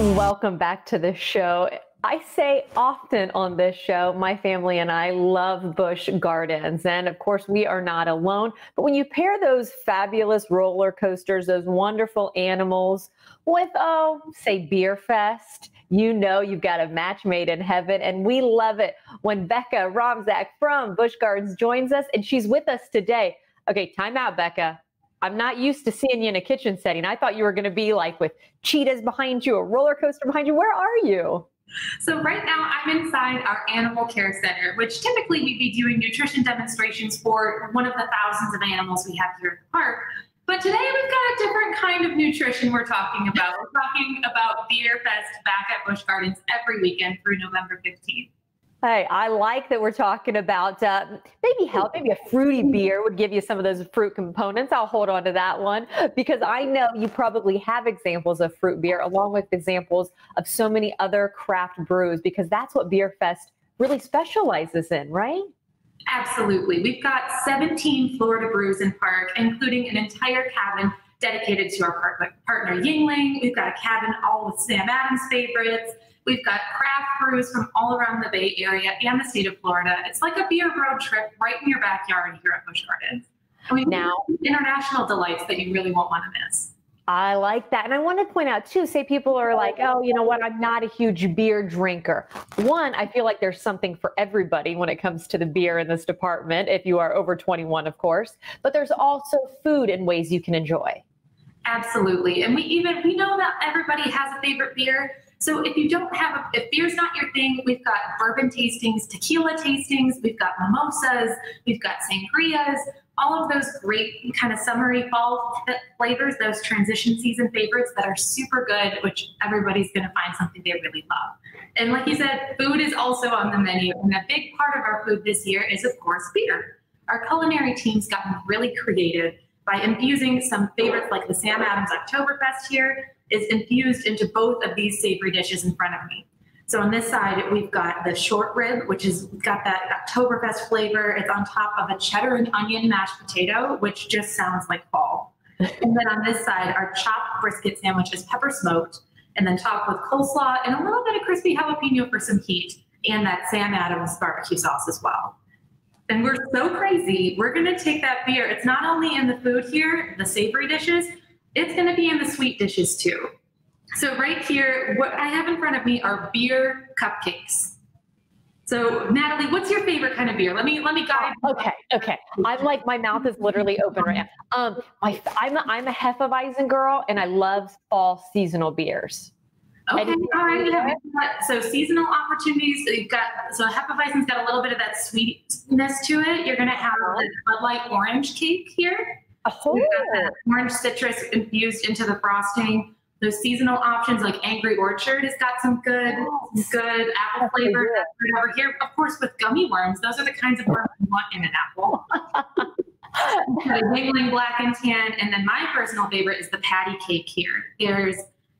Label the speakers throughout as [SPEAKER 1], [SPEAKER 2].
[SPEAKER 1] Welcome back to the show. I say often on this show, my family and I love Busch Gardens. And of course, we are not alone. But when you pair those fabulous roller coasters, those wonderful animals with, oh, say, Bier Fest, you know you've got a match made in heaven. And we love it when Becca Romzak from Busch Gardens joins us. And she's with us today. Okay, time out, Becca. I'm not used to seeing you in a kitchen setting. I thought you were going to be like with cheetahs behind you, a roller coaster behind you. Where are you?
[SPEAKER 2] So right now I'm inside our animal care center, which typically we'd be doing nutrition demonstrations for one of the thousands of animals we have here at the park. But today we've got a different kind of nutrition we're talking about. We're talking about Bier Fest back at Busch Gardens every weekend through November 15th.
[SPEAKER 1] Hey, I like that we're talking about uh, maybe health. Maybe a fruity beer would give you some of those fruit components. I'll hold on to that one because I know you probably have examples of fruit beer along with examples of so many other craft brews because that's what Bier Fest really specializes in, right?
[SPEAKER 2] Absolutely. We've got 17 Florida brews in park, including an entire cabin dedicated to our partner Yuengling. We've got a cabin all with Sam Adams favorites. We've got craft brews from all around the Bay Area and the state of Florida. It's like a beer road trip right in your backyard here at Busch Gardens. we now international delights that you really won't want to miss.
[SPEAKER 1] I like that. And I want to point out too, say people are like, oh, you know what, I'm not a huge beer drinker. One, I feel like there's something for everybody when it comes to the beer in this department, if you are over 21, of course. But there's also food and ways you can enjoy.
[SPEAKER 2] Absolutely. And we even we know that everybody has a favorite beer. So if you don't have, a, if beer's not your thing, we've got bourbon tastings, tequila tastings, we've got mimosas, we've got sangrias, all of those great kind of summery fall flavors, those transition season favorites that are super good, which everybody's going to find something they really love. And like you said, food is also on the menu. And a big part of our food this year is, of course, beer. Our culinary team's gotten really creative by infusing some favorites like the Sam Adams Oktoberfest here is infused into both of these savory dishes in front of me. So on this side, we've got the short rib, which is got that Oktoberfest flavor. It's on top of a cheddar and onion mashed potato, which just sounds like fall. and then on this side, our chopped brisket sandwich is pepper smoked, and then topped with coleslaw and a little bit of crispy jalapeno for some heat, and that Sam Adams barbecue sauce as well. And we're so crazy, we're gonna take that beer. It's not only in the food here, the savory dishes, it's going to be in the sweet dishes too. So right here, what I have in front of me are beer cupcakes. So Natalie, what's your favorite kind of beer? Let me let me guide.
[SPEAKER 1] Okay, okay. I'm like my mouth is literally open right now. Um, my I'm a, I'm a Hefeweizen girl, and I love fall seasonal beers.
[SPEAKER 2] Okay, all right. So seasonal opportunities. You've got so Hefeweizen's got a little bit of that sweetness to it. You're gonna have the Bud Light orange cake here.
[SPEAKER 1] Oh.
[SPEAKER 2] orange citrus infused into the frosting. Those seasonal options like Angry Orchard has got some good, good apple flavor over here. Of course, with gummy worms, those are the kinds of worms you want in an apple. Yuengling black and tan, and then my personal favorite is the patty cake here. There's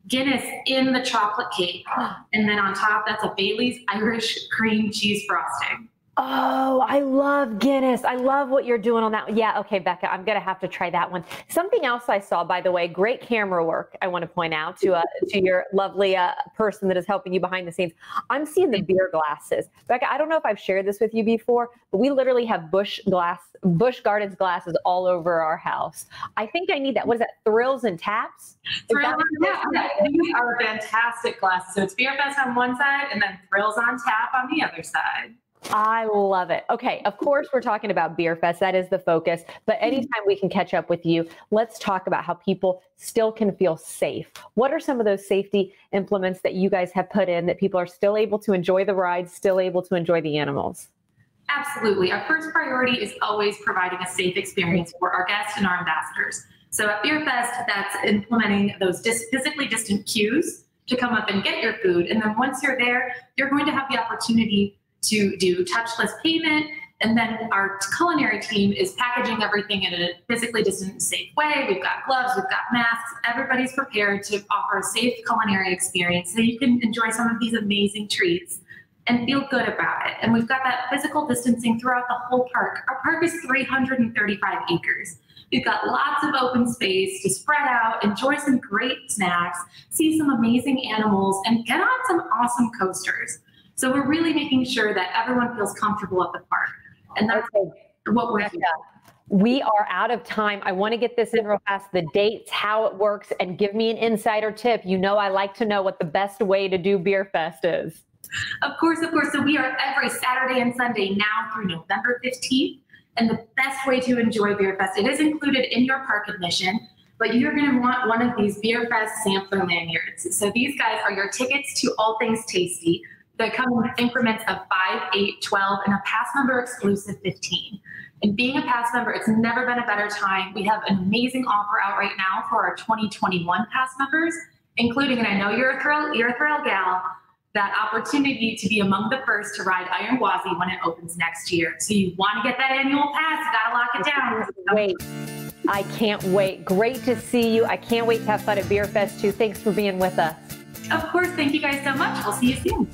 [SPEAKER 2] Guinness in the chocolate cake, and then on top that's a Bailey's Irish cream cheese frosting.
[SPEAKER 1] Oh, I love Guinness. I love what you're doing on that. Yeah, okay, Becca, I'm gonna have to try that one. Something else I saw, by the way, great camera work. I want to point out to uh, to your lovely uh, person that is helping you behind the scenes. I'm seeing the beer glasses, Becca. I don't know if I've shared this with you before, but we literally have Busch glass, Busch Gardens glasses all over our house. I think I need that. What is that? Thrills and taps.
[SPEAKER 2] Thrills and taps. These are fantastic glasses. So it's Bier Fest on one side, and then Thrills on tap on the other side.
[SPEAKER 1] I love it. Okay, of course, we're talking about Bier Fest. That is the focus. But mm-hmm. anytime we can catch up with you, let's talk about how people still can feel safe. What are some of those safety implements that you guys have put in that people are still able to enjoy the ride, still able to enjoy the animals?
[SPEAKER 2] Absolutely. Our first priority is always providing a safe experience for our guests and our ambassadors. So at Bier Fest, that's implementing those dis- physically distant cues to come up and get your food. And then once you're there, you're going to have the opportunity to do touchless payment. And then our culinary team is packaging everything in a physically distant, safe way. We've got gloves, we've got masks. Everybody's prepared to offer a safe culinary experience so you can enjoy some of these amazing treats and feel good about it. And we've got that physical distancing throughout the whole park. Our park is 335 acres. We've got lots of open space to spread out, enjoy some great snacks, see some amazing animals, and get on some awesome coasters. So we're really making sure that everyone feels comfortable at the park. And that's okay. what we're doing.
[SPEAKER 1] We are out of time. I want to get this in real fast the dates, how it works, and give me an insider tip. You know, I like to know what the best way to do Bier Fest is.
[SPEAKER 2] Of course, of course. So we are every Saturday and Sunday now through November 15th. And the best way to enjoy Bier Fest, it is included in your park admission, but you're going to want one of these Bier Fest sampler lanyards. So these guys are your tickets to all things tasty. They come in increments of 5, 8, 12, and a pass member exclusive 15. And being a pass member, it's never been a better time. We have an amazing offer out right now for our 2021 pass members, including, and I know you're a thrill, you're a thrill gal, that opportunity to be among the first to ride Iron Gwazi when it opens next year. So you want to get that annual pass, you gotta lock it down.
[SPEAKER 1] Wait. I can't wait. Great to see you. I can't wait to have fun at Bier Fest too. Thanks for being with us.
[SPEAKER 2] Of course. Thank you guys so much. We'll see you soon.